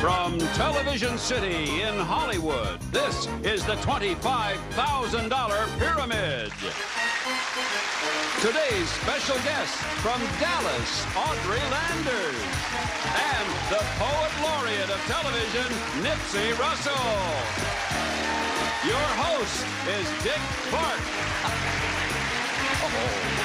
From Television City in Hollywood, this is the $25,000 Pyramid. Today's special guest from Dallas, Audrey Landers. And the Poet Laureate of television, Nipsey Russell. Your host is Dick Clark.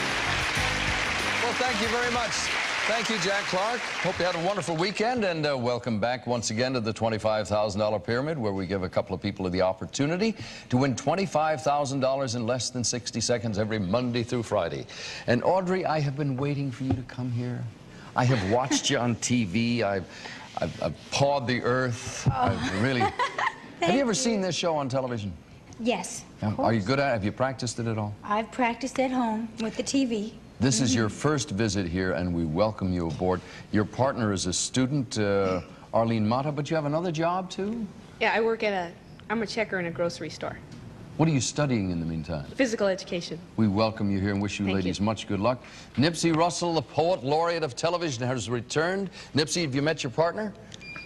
Well, thank you very much. Thank you, Jack Clark. Hope you had a wonderful weekend, and uh, welcome back once again to the $25,000 Pyramid, where we give a couple of people the opportunity to win $25,000 in less than 60 seconds every Monday through Friday. And Audrey, I have been waiting for you to come here. I have watched you on TV. I've, I've, I've pawed the earth. I've really... have you ever seen this show on television? Yes. Are you good at it? Have you practiced it at all? I've practiced at home with the TV. This is your first visit here, and we welcome you aboard. Your partner is a student, uh, Arlene Mata, but you have another job too? Yeah, I work at a, I'm a checker in a grocery store. What are you studying in the meantime? Physical education. We welcome you here and wish you Thank ladies you. much good luck. Nipsey Russell, the poet laureate of television, has returned. Nipsey, have you met your partner?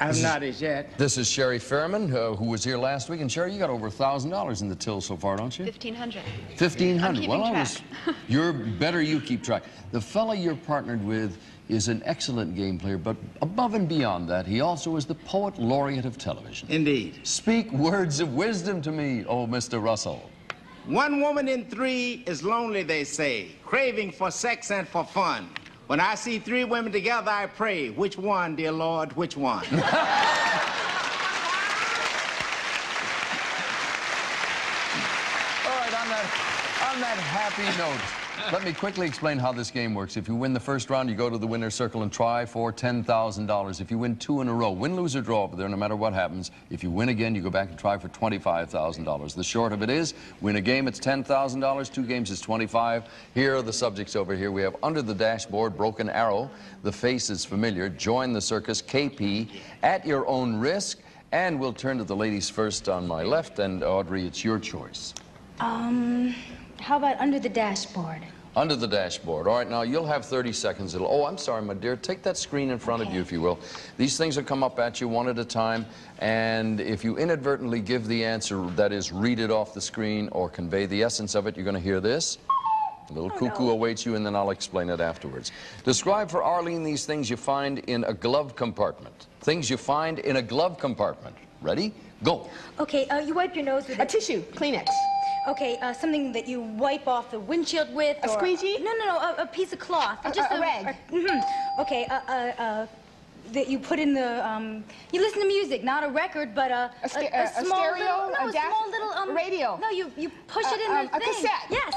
I'm not as yet. This is Sherry Fairman, uh, who was here last week. And Sherry, you got over $1,000 in the till so far, don't you? 1500 Fifteen I'm hundred. Well, I was. You're better. You keep track. The fella you're partnered with is an excellent game player, but above and beyond that, he also is the poet laureate of television. Indeed. Speak words of wisdom to me, oh Mr. Russell. One woman in three is lonely, they say, craving for sex and for fun. When I see three women together, I pray, which one, dear Lord, which one? All right, on that, on that happy note, let me quickly explain how this game works. If you win the first round, you go to the winner's circle and try for $10,000. If you win two in a row, win, lose, or draw over there, no matter what happens, if you win again, you go back and try for $25,000. The short of it is, win a game, it's $10,000. Two games is 25. Here are the subjects over here. We have under the dashboard, Broken Arrow. The face is familiar. Join the circus, KP, at your own risk. And we'll turn to the ladies first on my left. And Audrey, it's your choice. Um, how about under the dashboard? Under the dashboard. All right, now you'll have 30 seconds. It'll, oh, I'm sorry, my dear. Take that screen in front of you, if you will. These things will come up at you one at a time. And if you inadvertently give the answer, that is, read it off the screen or convey the essence of it, you're going to hear this. A little cuckoo awaits you, and then I'll explain it afterwards. Describe for Arlene these things you find in a glove compartment. Things you find in a glove compartment. Ready? Go. Okay, uh, you wipe your nose with A it. tissue, Kleenex. Okay, uh, something that you wipe off the windshield with. A squeegee? No, no, no, a, a piece of cloth. A- a- a rag. mhm. Okay, uh, uh, uh, that you put in the, um, you listen to music, not a record, but a, A a, a small stereo, little, no, a a, small little, um, radio. No, you, you push it in um, the a thing. cassette. Yes.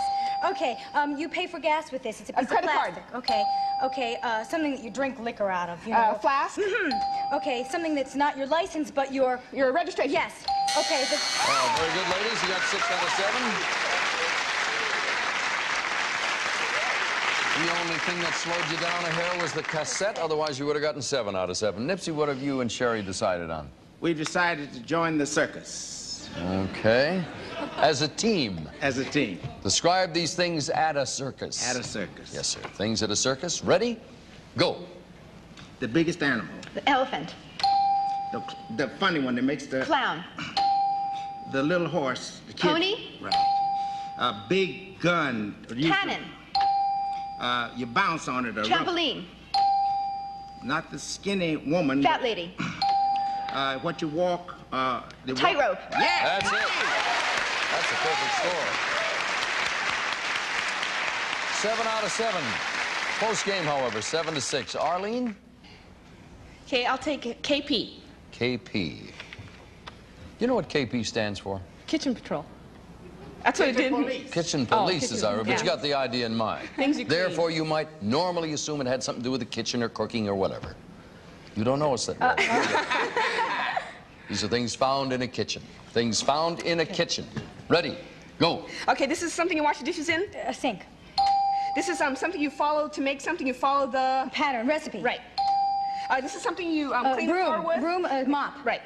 Okay, um, you pay for gas with this. It's a piece credit of card. Okay, okay, uh, something that you drink liquor out of, you know. Uh, flask. Mhm. Okay, something that's not your license, but your, Your registration. yes. Okay, the, Oh, very good, ladies. You got six out of seven. The only thing that slowed you down a hair was the cassette. Otherwise, you would have gotten seven out of seven. Nipsey, what have you and Sherry decided on? We've decided to join the circus Okay. As a team, as a team describe these things at a circus. at a circus. Yes, sir. Things at a circus. Ready? Go. The biggest animal, The elephant. the, the funny one that makes the, Clown. The little horse. The kid- Pony? Right. A big gun. Cannon. Uh, you bounce on it. a rope. Trampoline. Not the skinny woman. Fat lady. Uh, what you walk. Uh, the walk- Tightrope. Yeah. That's it. That's a perfect score. Seven out of seven. Post game, however, seven to six. Arlene, Okay, I'll take KP. KP. You know what KP stands for? Kitchen patrol. That's what it did. Police. Kitchen Oh, police, kitchen- as I remember, but you got the idea in mind. Things you clean. Therefore, you might normally assume it had something to do with the kitchen or cooking or whatever. You don't know us that well. Uh, These are things found in a kitchen. Things found in a kitchen. Ready? Go. Okay, this is something you wash the dishes in. a sink. This is um, something you follow to make something. You follow the. Pattern, recipe. Right. Uh, this is something you um, Uh, clean the floor with. broom, uh, mop. Right.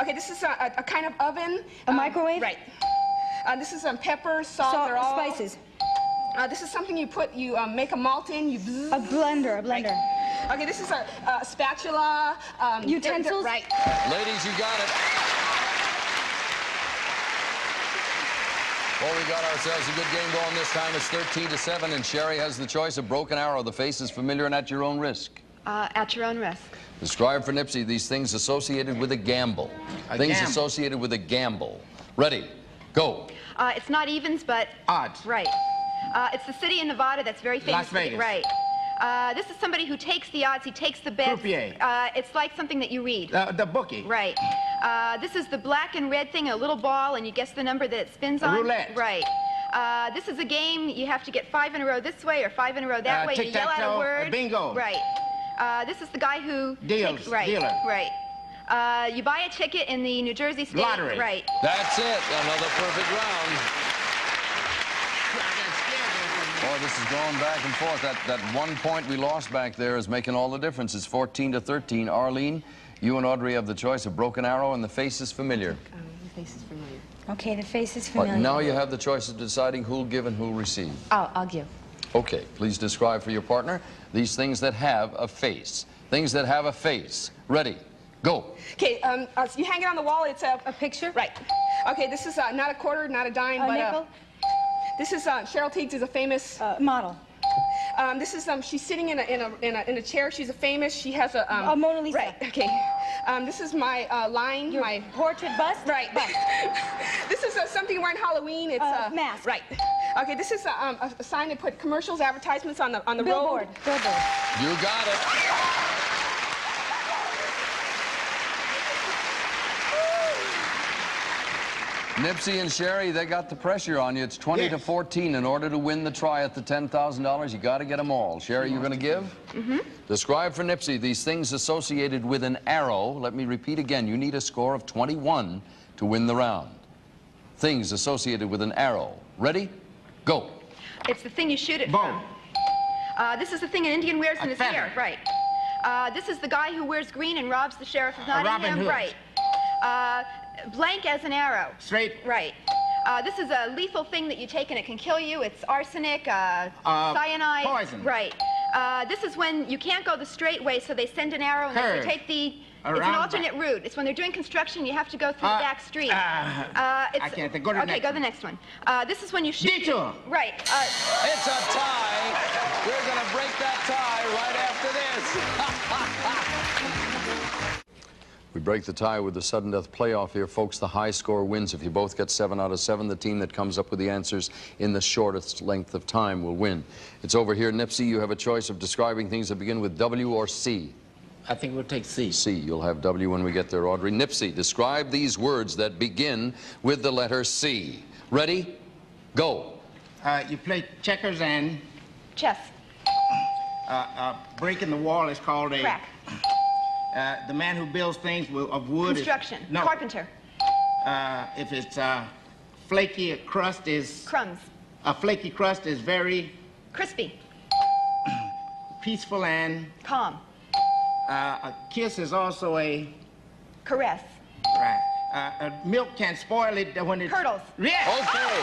Okay, this is a, a, a kind of oven. A um, microwave? Right. Uh, this is some pepper, salt, Salt, they're all- spices. Uh, this is something you put, you um, make a malt in, you. A blender, a blender. Okay, this is a, a spatula. Um, Utensils? Right. Ladies, you got it. Well, we got ourselves a good game going this time. It's 13 to 7, and Sherry has the choice of broken arrow. The face is familiar and at your own risk. Uh, at your own risk. Describe for Nipsey these things associated with a gamble. A things gamble. associated with a gamble. Ready, go. Uh, it's not evens, but Odds. right. Uh, it's the city in Nevada that's very famous. Las for the- Vegas. Right. Uh, this is somebody who takes the odds. He takes the bets. Croupier. Uh, it's like something that you read. The, the bookie. Right. Uh, this is the black and red thing, a little ball, and you guess the number that it spins A on. roulette. Right. Uh, this is a game. You have to get five in a row this way or five in a row that Uh, way. You yell out a word. uh, bingo. Right. Uh, this is the guy who Deals, takes- right. dealer. Right. Uh, you buy a ticket in the New Jersey State. Lottery. Right. That's it. Another perfect round. Boy, this is going back and forth. That, that one point we lost back there is making all the difference. It's 14 to 13. Arlene, you and Audrey have the choice of broken arrow and the face is familiar. Um, the face is familiar. Okay, the face is All right, familiar. now you have the choice of deciding who'll give and who'll receive. I'll, I'll give. Okay, please describe for your partner these things that have a face. Things that have a face. Ready, go. Okay, um, uh, so you hang it on the wall. It's a, A picture? Right. Okay, this is uh, not a quarter, not a dime, A but nickel? Uh, this is uh, Cheryl Tiegs is a famous. Uh, model. Um, this is um, she's sitting in a, in a in a in a chair. She's a famous. She has a um, A Mona Lisa. Right. Okay. Um, this is my uh, line. Your my portrait bust? right. Bust. this is uh, something you wear on Halloween. It's Uh, uh, mask. Right. Okay. This is uh, um, a, a sign that put commercials, advertisements on the on the Billboard. road. Billboard. You got it. Nipsey and Sherry, they got the pressure on you. It's 20 to 14. In order to win the try at the $10,000, you got to get them all. Sherry, you going to give? Mm-hmm. Describe for Nipsey these things associated with an arrow. Let me repeat again. You need a score of 21 to win the round. Things associated with an arrow. Ready? Go. It's the thing you shoot it Bow. Uh, this is the thing an Indian wears in his feather. hair. Right. Uh, this is the guy who wears green and robs the sheriff of Robin Nottingham. Right. Uh, blank as an arrow. Straight. Right. Uh, this is a lethal thing that you take and it can kill you. It's arsenic, uh, Uh, cyanide. poison. Right. Uh, this is when you can't go the straight way, so they send an arrow and they Curve. say take the. It's an Around alternate route. It's when they're doing construction, you have to go through Uh, the back street. uh, Uh, it's, I can't think. Go to the okay, next go to the next one. Uh, this is when you shoot. Detour. Right. Uh, It's a tie. We're going to break that tie right after this. we break the tie with the sudden death playoff here, folks. The high score wins. If you both get seven out of seven, the team that comes up with the answers in the shortest length of time will win. It's over here, Nipsey. You have a choice of describing things that begin with W or C. I think we'll take C. C. You'll have W when we get there, Audrey. Nipsey, describe these words that begin with the letter C. Ready? Go. Uh, you play checkers and chess. uh, uh, breaking the wall is called a. Crack. Uh, the man who builds things with, of wood. Construction. Is, no. Carpenter. Uh, if it's uh, flaky a crust is Crumbs. a flaky crust is very Crispy. peaceful and Calm. Uh, a kiss is also a Caress. right. Uh, uh, milk can spoil it when it's Curdles. Yeah. Okay,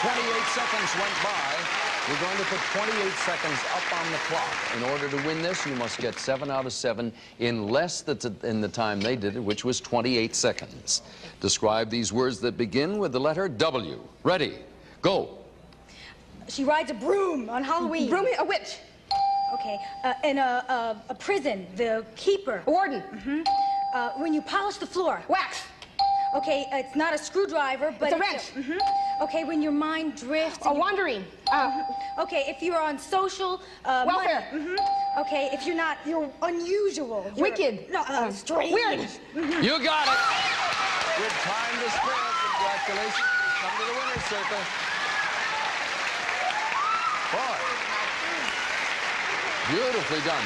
28 seconds went by. We're going to put 28 seconds up on the clock. In order to win this, you must get seven out of seven in less than t- in the time they did it, which was 28 seconds. Describe these words that begin with the letter W. Ready? Go. She rides a broom on Halloween. Broom, a witch, Okay. Uh, in a, a, a prison, the keeper. a warden, Uh, when you polish the floor. wax, Okay, uh, it's not a screwdriver, but It's a wrench. mhm. Okay, when your mind drifts. a and you- wandering, uh, Okay, if you're on social uh, Welfare. money. Mhm. Okay, if you're not, you're unusual. You're, Wicked. No, uh, strange. weird. You got it. Good time to spread. Congratulations. Come to the winner's circle. Boy. Beautifully done.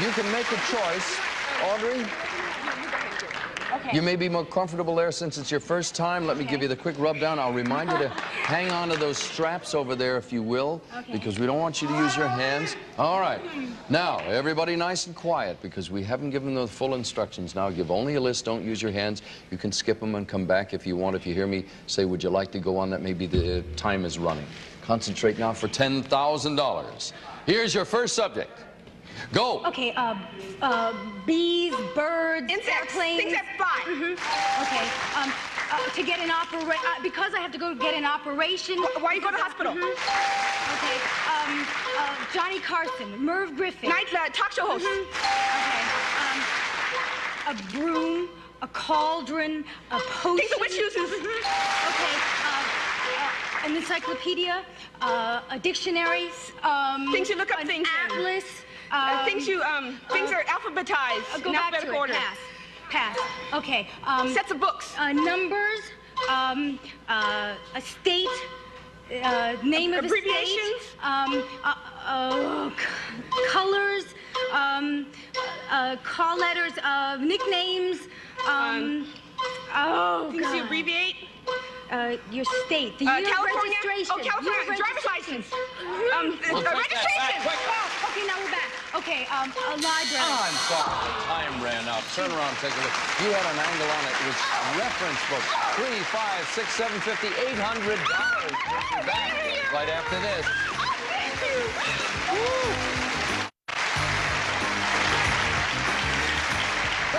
You can make a choice, Audrey. Okay. You may be more comfortable there since it's your first time. Let me give you the quick rub down. I'll remind you to hang on to those straps over there, if you will, Okay. because we don't want you to use your hands. All right. Now, everybody nice and quiet because we haven't given the full instructions. Now, give only a list. Don't use your hands. You can skip them and come back if you want. If you hear me say, would you like to go on, that maybe the time is running. Concentrate now for $10,000. Here's your first subject. Go. Okay, uh, uh, bees, birds, Insects. airplanes. Things that fly. Mhm. Okay, um, uh, to get an operation, uh, because I have to go get an operation. Why are you go to the hospital? Mhm. Okay, um, uh, Johnny Carson, Merv Griffin. Night uh, talk show host. Mhm. Okay, um, a broom, a cauldron, a potion. Things a witch uses. Mhm. Okay, uh, uh, an encyclopedia, uh, a dictionary, um, Things you look up an things in. atlas. Uh, um, things you um things uh, are alphabetized uh, go in back to it. order. Pass. Pass. Okay. Um, Sets of books. uh, numbers. Um, uh, a state. Uh, name of a state. Abbreviations? Um, uh, uh, colors. Um, uh, call letters. Uh, nicknames. Um, oh Things you abbreviate. Uh, your state. The Uh, year California. of registration. Oh, California. Year Driver's registration. license. Um, We'll uh, take that back, registration. Oh, okay, now we're back. Okay, um, a library. Oh, I'm sorry. Time ran out. Turn around, take a look. You had an angle on it which reference books. Three, five, six, seven fifty, eight hundred dollars. Back right after this.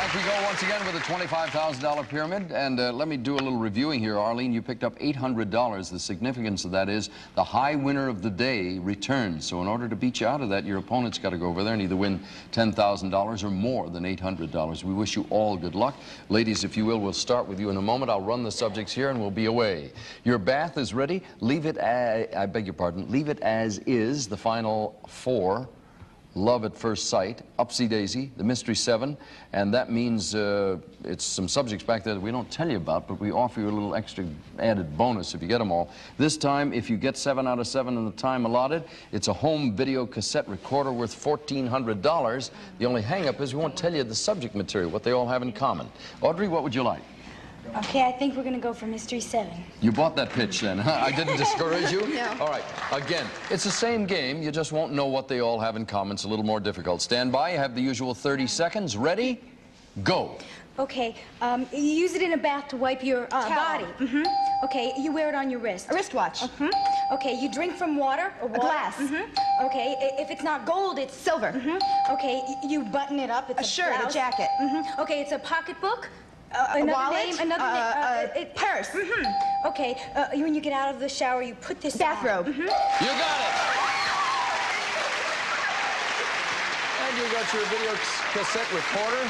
Back we go once again with a $25,000 pyramid. And uh, let me do a little reviewing here. Arlene, you picked up $800. The significance of that is the high winner of the day returns. So in order to beat you out of that, your opponent's got to go over there and either win $10,000 or more than $800. We wish you all good luck. Ladies, if you will, we'll start with you in a moment. I'll run the subjects here and we'll be away. Your bath is ready. Leave it, I beg your pardon, leave it as is. The final four Love at First Sight, Upsy Daisy, The Mystery Seven, and that means uh, it's some subjects back there that we don't tell you about, but we offer you a little extra added bonus if you get them all. This time, if you get seven out of seven in the time allotted, it's a home video cassette recorder worth $1,400. The only hang-up is we won't tell you the subject material, what they all have in common. Audrey, what would you like? Okay, I think we're gonna go for Mystery Seven. You bought that pitch then, huh? I didn't discourage you? No. All right, again, it's the same game, you just won't know what they all have in common. It's a little more difficult. Stand by, you have the usual 30 seconds. Ready? Go. Okay, um, you use it in a bath to wipe your uh, Towel. body. hmm Okay, you wear it on your wrist. A wristwatch. hmm Okay, you drink from water or water. glass. hmm Okay, if it's not gold, it's Silver. hmm Okay, you button it up. It's A shirt, a blouse. jacket. hmm Okay, it's a pocketbook. Uh, A another wallet, name, another uh, name. uh, it, purse. hmm Okay, uh, when you get out of the shower, you put this on. Bathrobe. Mhm. You got it. And you got your video cassette recorder.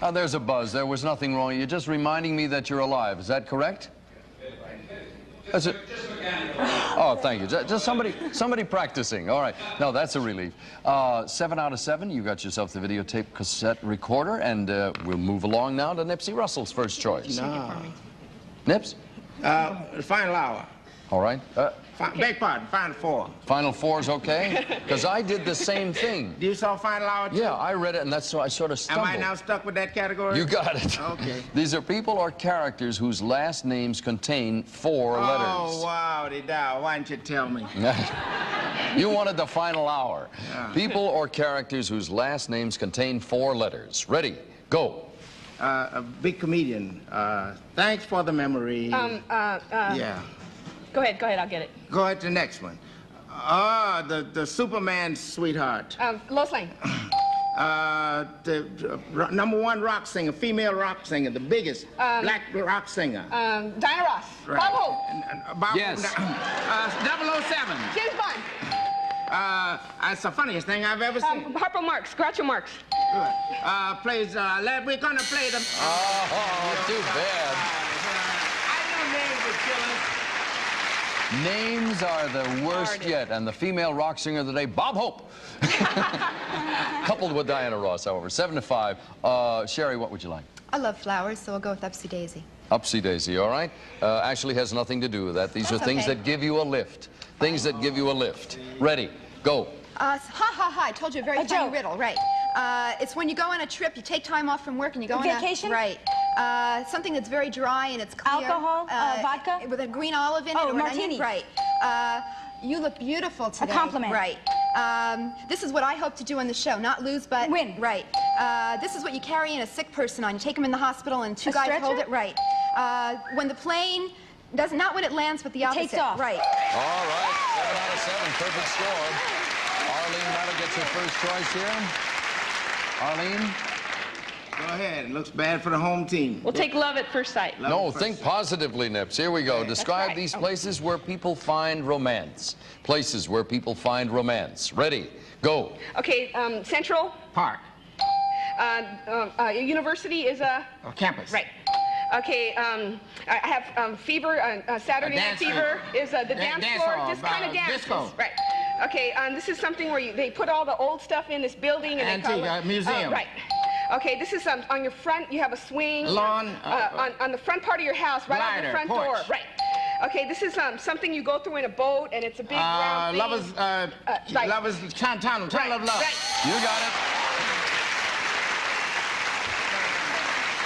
Oh, there's a buzz. There was nothing wrong. You're just reminding me that you're alive. Is that correct? Is it? Oh, thank you. Ju- Just somebody, somebody practicing. All right. No, that's a relief. Uh, seven out of seven. You got yourself the videotape cassette recorder, and uh, we'll move along now to Nipsey Russell's first choice. No. Nips. Uh, the final hour. All right. Uh, Fi- Beg pardon, final four. Final four's okay? Because I did the same thing. Do you saw final hour? too? Yeah, I read it, and that's so I sort of stumbled. Am stumbled. I now stuck with that category? You got it. Okay. These are people or characters whose last names contain four Oh, letters. Oh, wow, the dow. Why didn't you tell me? you wanted the final hour. Yeah. People or characters whose last names contain four letters. Ready? Go. Uh, a big comedian. Uh, thanks for the memory. Um, uh, uh, yeah. Go ahead, go ahead, I'll get it. Go ahead to the next one. Ah, the, the Superman sweetheart. Um, Lois Lane. Uh, the uh, number one rock singer, female rock singer, the biggest black rock singer. Um, Diana Ross. Right. Bob Hope. And- and Bob Yes. Uh, 007. James Bond. Uh, that's the funniest thing I've ever seen. Um, Harpo Marx. Groucho Marx. Good. Uh, plays, uh, let- we're gonna play the... Oh, too bad. I know names would kill us. Names are the worst Hard. yet, and the female rock singer of the day, Bob Hope. Coupled with Diana Ross, however. Seven to five. Uh, Sherry, what would you like? I love flowers, so I'll go with Upsy Daisy. Upsy daisy, all right? Uh, actually has nothing to do with that. These are things okay. that give you a lift. Things that give you a lift. Ready, go. Uh, ha ha ha! I told you a very A funny joke. riddle, right? Uh, it's when you go on a trip, you take time off from work, and you go on Vacation? a right. Uh, something that's very dry and it's clear. Alcohol? Uh, vodka? with a green olive in it Oh, martini. onion. Right. Uh, you look beautiful today. A compliment. Right. Um, this is what I hope to do on the show, not lose, but Win. Right. Uh, this is what you carry in a sick person on. You take them in the hospital, and two A guys stretcher? hold it. Right. Uh, when the plane does not when it lands, but the opposite. takes off. Right. All right, seven out of seven, perfect score. Arlene Meadow gets her first choice here. Arlene? Go ahead. It looks bad for the home team. We'll take love at first sight. Love No, first think sight. positively, Nips. Here we go. Describe right. these Oh. places where people find romance. Places where people find romance. Ready? Go. Okay, um, Central, Park. uh, um, uh, University is a. Or campus. Right. Okay, um, I I have um, fever, uh, uh, Saturday Night Fever floor. is uh, the dance, dance floor, hall, just kind uh, of dance. disco. Right. Okay, um, this is something where you, they put all the old stuff in this building and Antique, they call it, uh, museum. right. Okay, this is um, on your front, you have a swing. Lawn, Uh, uh, on, on the front part of your house, right on the front porch. door. Right. Okay, this is um, something you go through in a boat and it's a big Uh, round thing. lovers, uh, Uh, right. lovers, town, town, town right, of love. Right. You got it.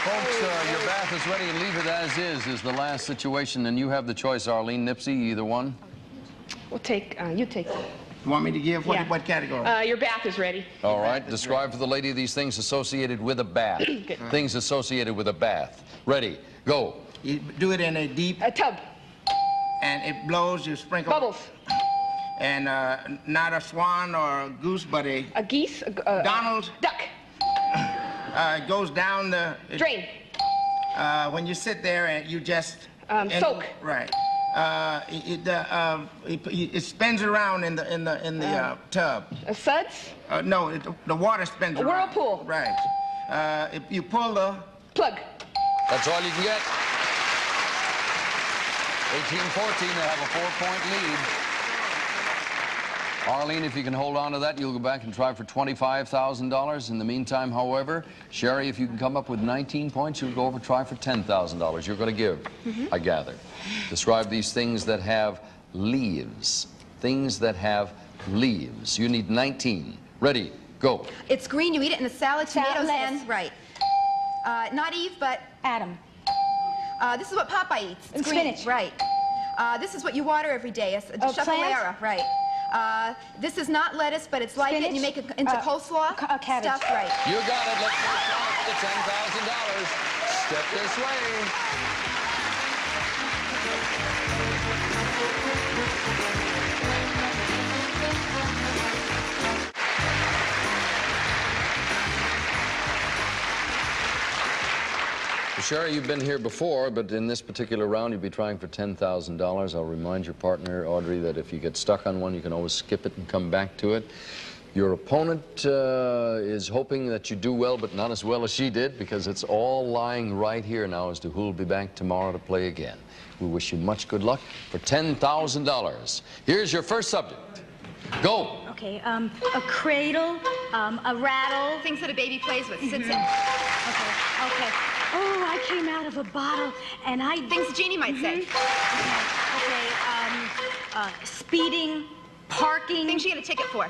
Folks, uh, your bath is ready and leave it as is is the last situation, and you have the choice, Arlene, Nipsey, either one. We'll take, uh, you take. You want me to give what, Yeah. what category? Uh, your bath is ready. All right. Describe for the lady these things associated with a bath. things associated with a bath. Ready? Go. you do it in a deep, A tub. and it blows, you sprinkle. Bubbles. And uh, not a swan or a goose, but a, A geese. A, g- uh, Donald. Duck. uh, it goes down the, it- Drain. uh, when you sit there and you just. Um, and- soak. Right. Uh, it, it, uh, uh, it, it spins around in the in the in the uh, tub. A suds. Uh, no, it, the water spins A around. whirlpool. Right. Uh, if you pull the Plug. That's all you can get. 1814, they have a four-point lead. Arlene, if you can hold on to that, you'll go back and try for $25,000. In the meantime, however, Sherry, if you can come up with 19 points, you'll go over try for $10,000. You're going to give, I gather. Describe these things that have leaves. Things that have leaves. You need 19. Ready, go. It's green. You eat it in a salad, Salad, tomatoes, lettuce. right. Uh, not Eve, but Adam. uh, this is what Popeye eats. It's And green. spinach. Right. Uh, this is what you water every day. A, a Oh, chapelera. Right. Uh, this is not lettuce, but it's like it, and you make it into Uh, coleslaw. ca- uh, cabbage. Stuff, right. You got it. Let's go try the $10,000. Step this way. Sherry, you've been here before, but in this particular round, you'll be trying for $10,000. I'll remind your partner, Audrey, that if you get stuck on one, you can always skip it and come back to it. Your opponent uh, is hoping that you do well, but not as well as she did, because it's all lying right here now as to who will be back tomorrow to play again. We wish you much good luck for $10,000. Here's your first subject. Go. Okay, um, a cradle, um, a rattle. Things that a baby plays with, sits in. Okay, okay. Oh, I came out of a bottle and I. Things Jeannie might say. Okay, um, uh, speeding, parking. Things you get a ticket for.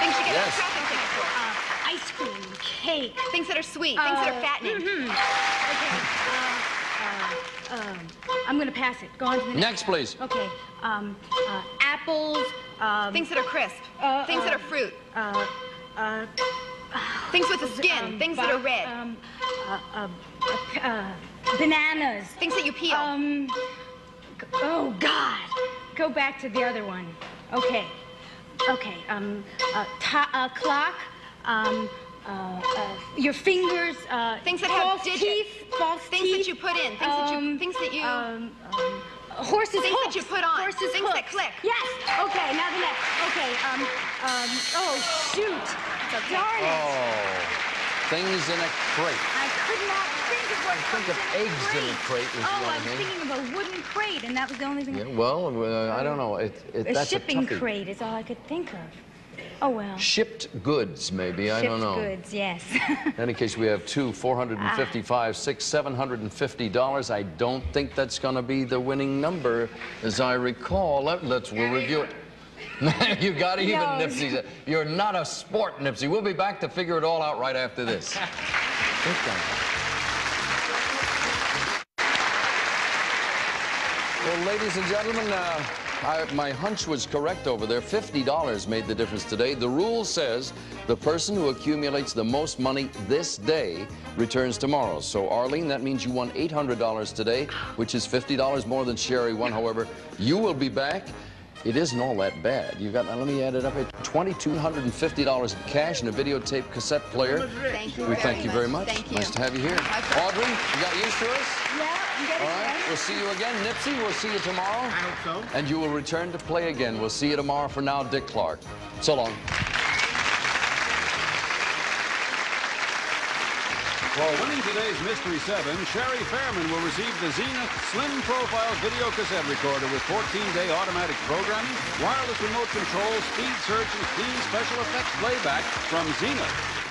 Things you get Yes. a traffic ticket for. uh, ice cream, cake. Things that are sweet. Things that are Uh, fattening. mhm. Okay, uh, uh, um, I'm gonna pass it. Go on to the next. Next, please. Okay, um, uh, apples, um, Things that are crisp. Uh, things that uh, are fruit. uh, uh, Things with a skin. um, things that are red. Um, uh, uh, uh, uh, bananas. things that you peel. Um, oh God, go back to the other one. Okay, okay. Um, uh, ta- uh, clock. Um, uh, uh, your fingers. Uh, Things that have false digits. teeth. False Things teeth. that you put in. Things that you- Um, things that you- Um, um, horses Things that you put on. Horses Things that click. Yes. Okay. Now the next. Okay. Um. Um. Oh shoot. Darn it. Oh, things in a crate. I could not think of what Think of eggs in a crate is Oh, one I was thing. thinking of a wooden crate, and that was the only thing. Yeah, well, uh, I don't know. It, it, a that's shipping a crate is all I could think of. Oh well. Shipped goods, maybe. I don't know. Shipped goods, yes. In any case, we have two, 455, six, 750 dollars. I don't think that's going to be the winning number, as I recall. Let, let's we'll review it. you got even, No. Nipsey. You're not a sport, Nipsey. We'll be back to figure it all out right after this. Well, ladies and gentlemen, uh, I, my hunch was correct over there. $50 made the difference today. The rule says the person who accumulates the most money this day returns tomorrow. So, Arlene, that means you won $800 today, which is $50 more than Sherry won. However, you will be back. It isn't all that bad. You've got, now let me add it up here, $2,250 in cash and a videotape cassette player. Thank you We very thank you very much. Thank you. Nice to have you here. My. Audrey, you got used to us? Yeah, you got All right, we'll see you again. Nipsey, we'll see you tomorrow. I hope so. And you will return to play again. We'll see you tomorrow. For now, Dick Clark. So long. For winning today's Mystery 7, Sherry Fairman will receive the Zenith Slim Profile Video Cassette Recorder with 14-day automatic programming, wireless remote control, speed search, and clean special effects playback from Zenith.